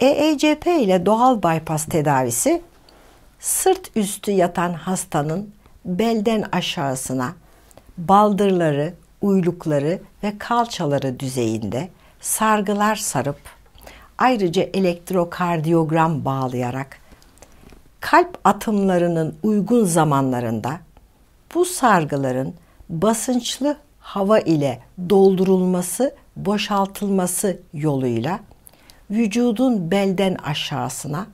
EECP ile doğal bypass tedavisi sırt üstü yatan hastanın belden aşağısına baldırları, uylukları ve kalçaları düzeyinde sargılar sarıp ayrıca elektrokardiyogram bağlayarak kalp atımlarının uygun zamanlarında bu sargıların basınçlı hava ile doldurulması, boşaltılması yoluyla vücudun belden aşağısına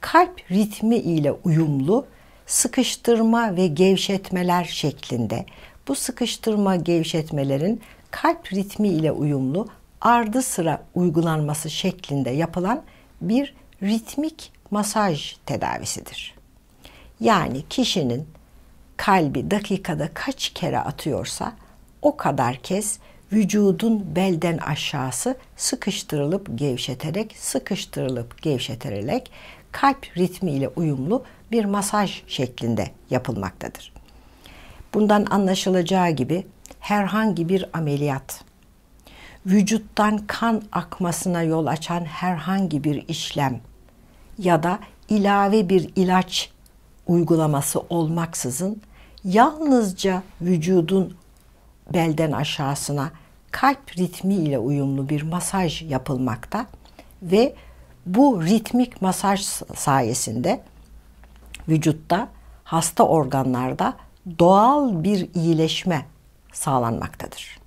kalp ritmi ile uyumlu sıkıştırma ve gevşetmeler şeklinde bu sıkıştırma gevşetmelerin kalp ritmi ile uyumlu ardı sıra uygulanması şeklinde yapılan bir ritmik masaj tedavisidir. Yani kişinin kalbi dakikada kaç kere atıyorsa o kadar kez vücudun belden aşağısı sıkıştırılıp gevşeterek, sıkıştırılıp gevşeterek kalp ritmi ile uyumlu bir masaj şeklinde yapılmaktadır. Bundan anlaşılacağı gibi herhangi bir ameliyat, vücuttan kan akmasına yol açan herhangi bir işlem ya da ilave bir ilaç uygulaması olmaksızın yalnızca vücudun belden aşağısına kalp ritmi ile uyumlu bir masaj yapılmakta ve bu ritmik masaj sayesinde vücutta hasta organlarda doğal bir iyileşme sağlanmaktadır.